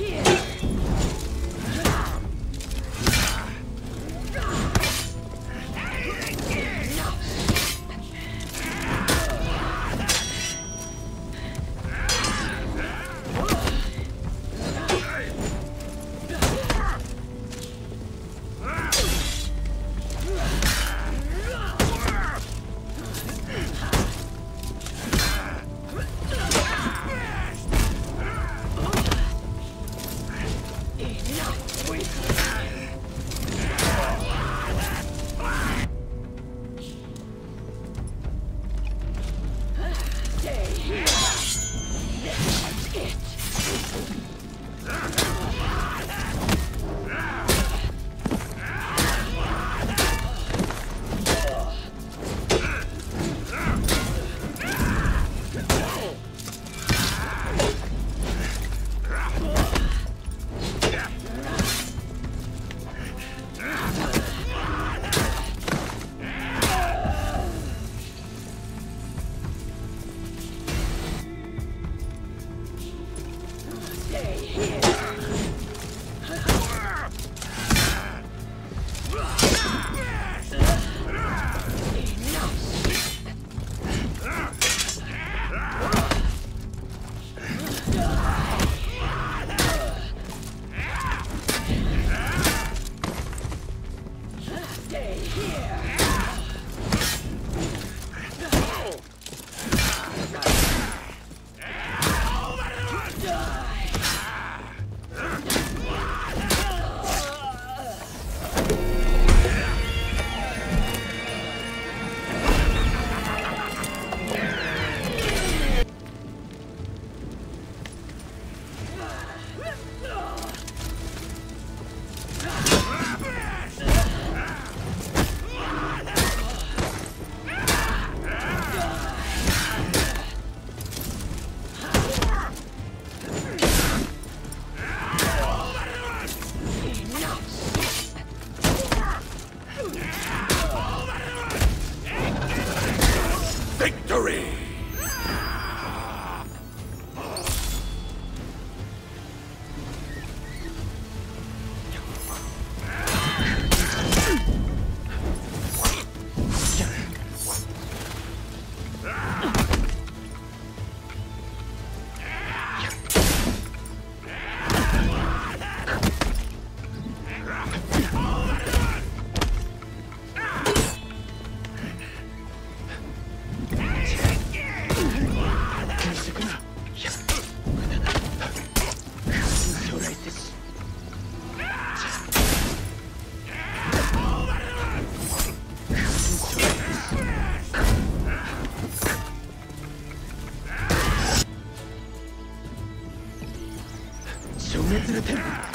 Here. here. to the pit.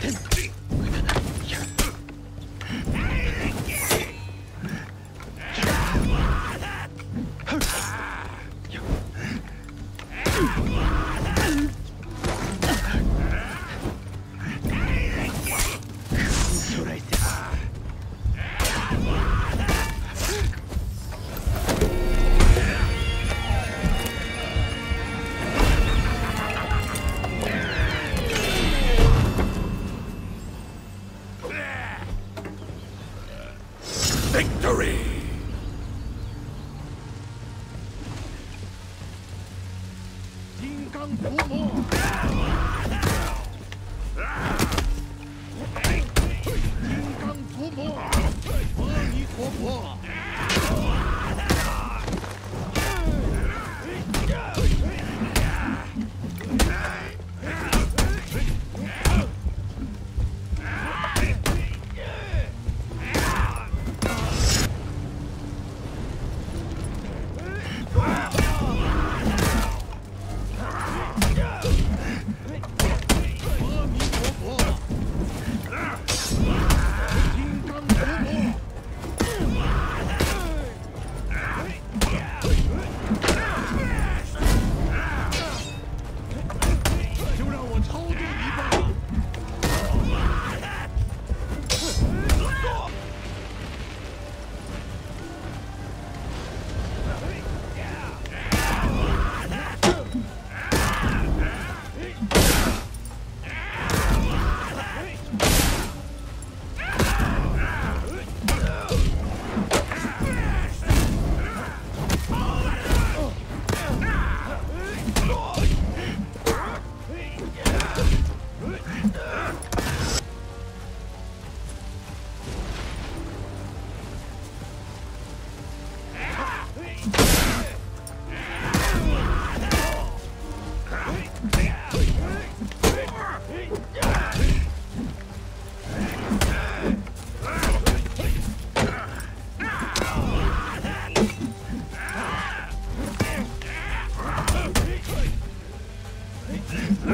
消 Victory! Thank you.